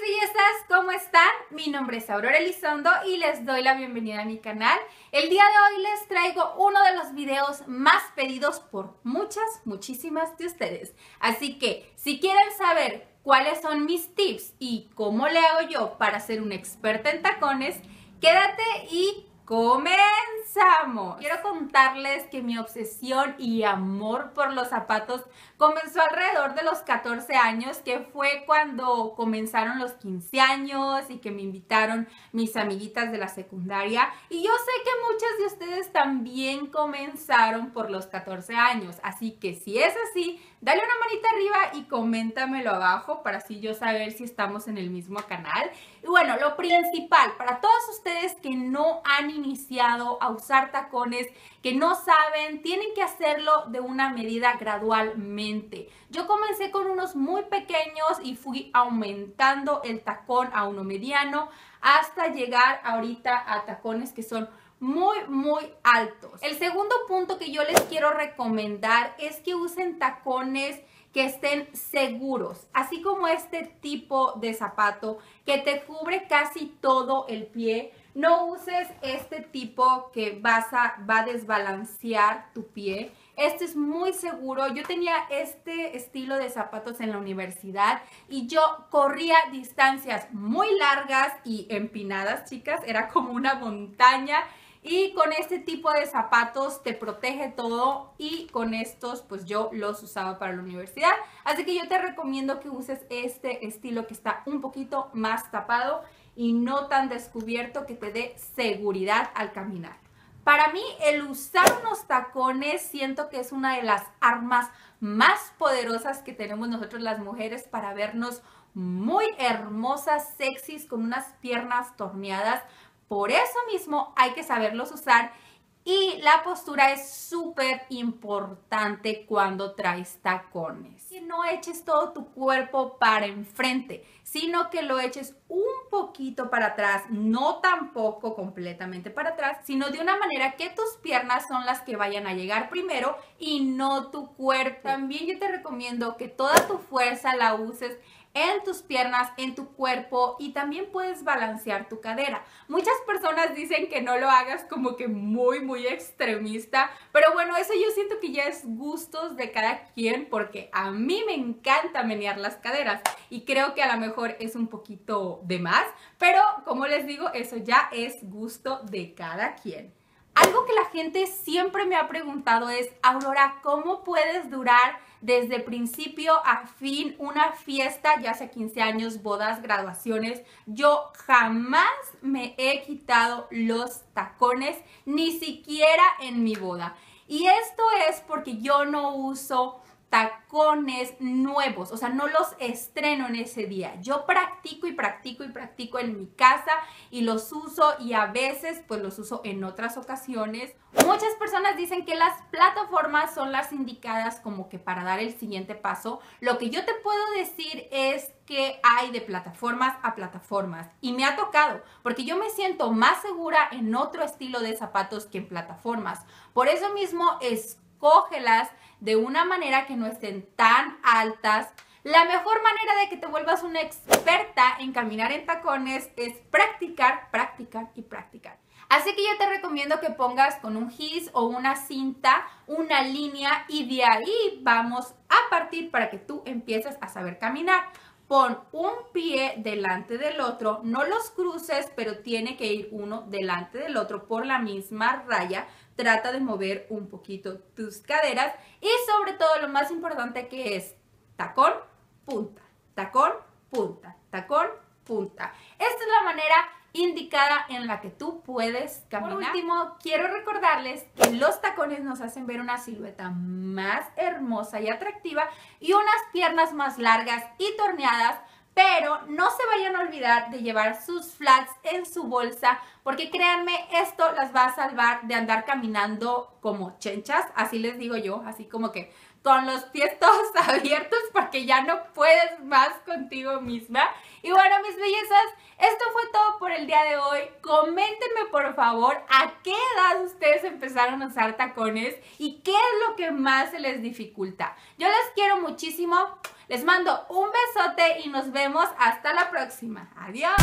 mis ¿cómo están? Mi nombre es Aurora Elizondo y les doy la bienvenida a mi canal. El día de hoy les traigo uno de los videos más pedidos por muchas, muchísimas de ustedes. Así que si quieren saber cuáles son mis tips y cómo le hago yo para ser una experta en tacones, quédate y ¡Comenzamos! Quiero contarles que mi obsesión y amor por los zapatos comenzó alrededor de los 14 años, que fue cuando comenzaron los 15 años y que me invitaron mis amiguitas de la secundaria. Y yo sé que muchas de ustedes también comenzaron por los 14 años, así que si es así, dale una manita arriba y coméntamelo abajo para así yo saber si estamos en el mismo canal. Y bueno, lo principal, para todos ustedes que no han iniciado a usar tacones, que no saben, tienen que hacerlo de una medida gradualmente. Yo comencé con unos muy pequeños y fui aumentando el tacón a uno mediano hasta llegar ahorita a tacones que son muy, muy altos. El segundo punto que yo les quiero recomendar es que usen tacones que estén seguros, así como este tipo de zapato que te cubre casi todo el pie. No uses este tipo que vas a, va a desbalancear tu pie. Este es muy seguro. Yo tenía este estilo de zapatos en la universidad y yo corría distancias muy largas y empinadas, chicas. Era como una montaña y con este tipo de zapatos te protege todo y con estos pues yo los usaba para la universidad. Así que yo te recomiendo que uses este estilo que está un poquito más tapado y no tan descubierto que te dé seguridad al caminar. Para mí el usar unos tacones siento que es una de las armas más poderosas que tenemos nosotros las mujeres para vernos muy hermosas, sexys, con unas piernas torneadas, por eso mismo hay que saberlos usar y la postura es súper importante cuando traes tacones. Que no eches todo tu cuerpo para enfrente, sino que lo eches un poquito para atrás, no tampoco completamente para atrás, sino de una manera que tus piernas son las que vayan a llegar primero y no tu cuerpo. También yo te recomiendo que toda tu fuerza la uses en tus piernas, en tu cuerpo y también puedes balancear tu cadera. Muchas personas dicen que no lo hagas como que muy, muy extremista, pero bueno, eso yo siento que ya es gustos de cada quien porque a mí me encanta menear las caderas y creo que a lo mejor es un poquito de más, pero como les digo, eso ya es gusto de cada quien. Algo que la gente siempre me ha preguntado es, Aurora, ¿cómo puedes durar desde principio a fin una fiesta, ya sea 15 años, bodas, graduaciones? Yo jamás me he quitado los tacones, ni siquiera en mi boda. Y esto es porque yo no uso tacones nuevos, o sea, no los estreno en ese día. Yo practico y practico y practico en mi casa y los uso y a veces pues los uso en otras ocasiones. Muchas personas dicen que las plataformas son las indicadas como que para dar el siguiente paso. Lo que yo te puedo decir es que hay de plataformas a plataformas y me ha tocado porque yo me siento más segura en otro estilo de zapatos que en plataformas. Por eso mismo escógelas de una manera que no estén tan altas. La mejor manera de que te vuelvas una experta en caminar en tacones es practicar, practicar y practicar. Así que yo te recomiendo que pongas con un gis o una cinta una línea y de ahí vamos a partir para que tú empieces a saber caminar. Pon un pie delante del otro, no los cruces, pero tiene que ir uno delante del otro por la misma raya. Trata de mover un poquito tus caderas y sobre todo lo más importante que es tacón, punta, tacón, punta, tacón, punta. Esta es la manera indicada en la que tú puedes caminar. Por último, quiero recordarles que los tacones nos hacen ver una silueta más hermosa y atractiva y unas piernas más largas y torneadas pero no se vayan a olvidar de llevar sus flats en su bolsa porque créanme, esto las va a salvar de andar caminando como chenchas, así les digo yo, así como que con los pies todos abiertos porque ya no puedes más contigo misma. Y bueno, mis bellezas, esto fue todo por el día de hoy. Coméntenme por favor a qué edad ustedes empezaron a usar tacones y qué es lo que más se les dificulta. Yo les quiero muchísimo. Les mando un besote y nos vemos hasta la próxima. Adiós.